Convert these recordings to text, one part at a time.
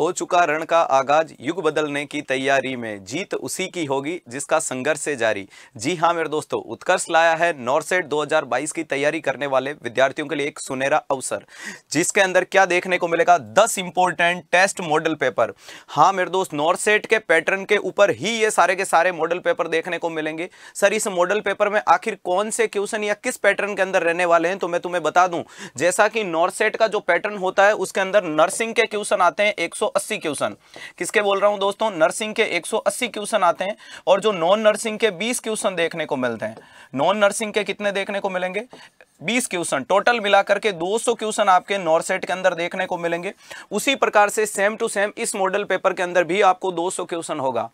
हो चुका रण का आगाज़ युग बदलने की तैयारी में, जीत उसी की होगी जिसका संघर्ष से जारी। जी हाँ मेरे दोस्तों, उत्कर्ष लाया है नॉर्सेट 2022 की तैयारी करने वाले विद्यार्थियों के लिए एक सुनहरा अवसर, जिसके अंदर क्या देखने को मिलेगा? दस इंपॉर्टेंट टेस्ट मॉडल पेपर हाँ मेरे दोस्त, नॉर्सेट के पैटर्न के ऊपर ही ये सारे के सारे मॉडल पेपर देखने को मिलेंगे। सर, इस मॉडल पेपर में आखिर कौन से क्वेश्चन या किस पैटर्न के अंदर रहने वाले हैं तो मैं तुम्हें बता दूँ। जैसा कि नॉर्सेट का जो पैटर्न होता है, उसके अंदर नर्सिंग के क्वेश्चन आते हैं 180 क्वेश्चन। किसके बोल रहा हूँ दोस्तों? नर्सिंग के 180 क्वेश्चन आते हैं और जो नॉन नर्सिंग के 20 क्वेश्चन देखने को मिलते हैं। नॉन नर्सिंग के कितने देखने को मिलेंगे? 20 क्वेश्चन। टोटल मिलाकर के 200 क्वेश्चन आपके नॉर सेट के अंदर देखने को मिलेंगे। उसी प्रकार से सेम टू सेम इस मॉडल पेपर के अंदर भी आपको 200 क्वेश्चन होगा।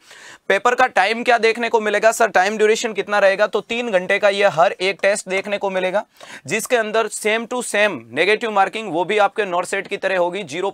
पेपर का टाइम क्या देखने को मिलेगा? सर टाइम ड्यूरेशन कितना रहेगा? तो तीन घंटे का यह हर एक टेस्ट देखने को मिलेगा, जिसके अंदर same to same negative marking वो भी आपके नॉर सेट की तरह होगी ज़ीरो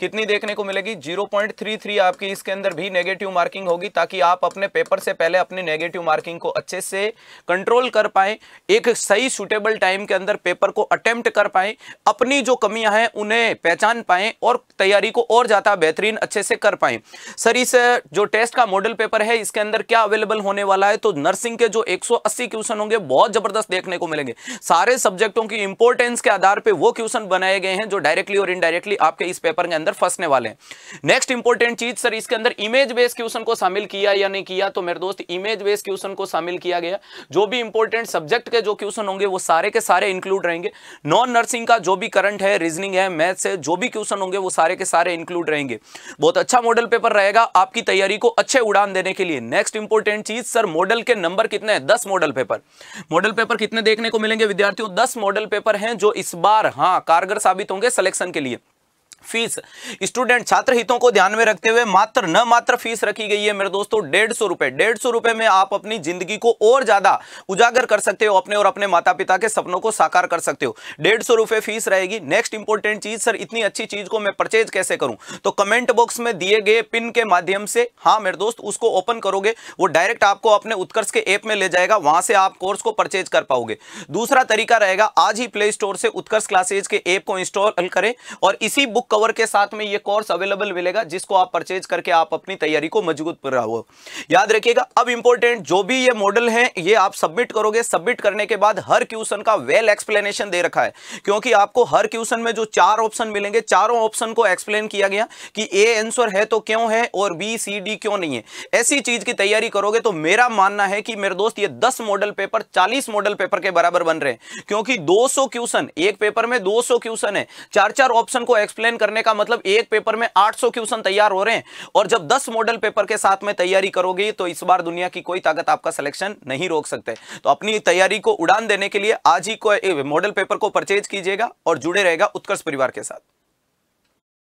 कितनी देखने को मिलेगी? 0.33 आपकी इसके अंदर भी नेगेटिव मार्किंग होगी ताकि आप अपने पेपर से पहले अपनी नेगेटिव मार्किंग को अच्छे से कंट्रोल कर पाए, एक सही सुटेबल टाइम के अंदर पेपर को अटेम्प्ट कर पाए, अपनी जो कमियाँ हैं उन्हें पहचान पाए और तैयारी को और ज़्यादा बेहतरीन अच्छे से कर पाए। सर, इस, जो टेस्ट का मॉडल पेपर है, इसके अंदर क्या अवेलेबल होने वाला है? तो नर्सिंग के जो 180 क्वेश्चन होंगे, बहुत ज़बरदस्त देखने को मिलेंगे। सारे सब्जेक्टों की इंपॉर्टेंस के आधार पर वो क्वेश्चन बनाए गए हैं जो डायरेक्टली और इनडायरेक्टली आपके इस पेपर के अंदर फंसने वाले नेक्स्ट इंपॉर्टेंट चीज़ सर इसके अंदर इमेज बेस्ड क्वेश्चन को शामिल किया या नहीं किया तो मेरे दोस्त इमेज बेस्ड क्वेश्चन को शामिल किया गया। जो भी इंपॉर्टेंट सब्जेक्ट के जो क्वेश्चन होंगे, वो सारे के सारे इंक्लूड रहेंगे। नॉन नर्सिंग का जो भी करंट है रीजनिंग है मैथ्स है, जो भी क्वेश्चन होंगे, वो सारे के सारे इंक्लूड रहेंगे। बहुत अच्छा मॉडल पेपर रहेगा आपकी तैयारी को अच्छे उड़ान देने के लिए। नेक्स्ट इंपॉर्टेंट चीज़ सर मॉडल के नंबर कितने हैं? दस मॉडल पेपर मॉडल पेपर कितने देखने को मिलेंगे, विद्यार्थियों? दस मॉडल पेपर हैं जो इस बार हाँ कारगर साबित होंगे सिलेक्शन के लिए। फ़ीस स्टूडेंट छात्र हितों को ध्यान में रखते हुए मात्र, न मात्र फ़ीस रखी गई है। मेरे दोस्तों, डेढ़ सौ रुपए, डेढ़ सौ रुपए में आप अपनी ज़िंदगी को और ज़्यादा उजागर कर सकते हो, अपने और अपने माता पिता के सपनों को साकार कर सकते हो। डेढ़ सौ रुपए फ़ीस रहेगी। नेक्स्ट इंपॉर्टेंट चीज़, सर, इतनी अच्छी चीज़ को मैं परचेज कैसे करूँ? तो कमेंट बॉक्स में दिए गए पिन के माध्यम से हाँ मेरे दोस्त, उसको ओपन करोगे, वो डायरेक्ट आपको अपने उत्कर्ष के ऐप में ले जाएगा, वहाँ से आप कोर्स को परचेज कर पाओगे। दूसरा तरीका रहेगा, आज ही प्ले स्टोर से उत्कर्ष क्लासेज के ऐप को इंस्टॉल करें और इसी बुक कवर के साथ में ये कोर्स अवेलेबल मिलेगा, जिसको आप परचेज करके आप अपनी तैयारी को मज़बूत कर रहा। हो याद रखिएगा, अब इंपॉर्टेंट जो भी ये मॉडल है, ये आप सबमिट करोगे। सबमिट करने के बाद हर क्वेश्चन का वेल एक्सप्लेनेशन दे रखा है। क्योंकि आपको हर क्वेश्चन में जो चार ऑप्शन मिलेंगे, चारों ऑप्शन को एक्सप्लेन किया गया कि ए आंसर है तो क्यों है और बी सी डी क्यों नहीं है। ऐसी चीज़ की तैयारी करोगे तो मेरा मानना है कि मेरे दोस्त, ये दस मॉडल पेपर चालीस मॉडल पेपर के बराबर बन रहे हैं। क्योंकि दो सौ क्वेश्चन एक पेपर में दो सौ क्वेश्चन है। चार चार ऑप्शन को एक्सप्लेन करने का मतलब एक पेपर में 800 क्वेश्चन तैयार हो रहे हैं। और जब 10 मॉडल पेपर के साथ में तैयारी करोगे तो इस बार दुनिया की कोई ताकत आपका सिलेक्शन नहीं रोक सकते। तो अपनी तैयारी को उड़ान देने के लिए आज ही मॉडल पेपर को परचेज कीजिएगा और जुड़े रहेगा उत्कर्ष परिवार के साथ।